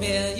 Will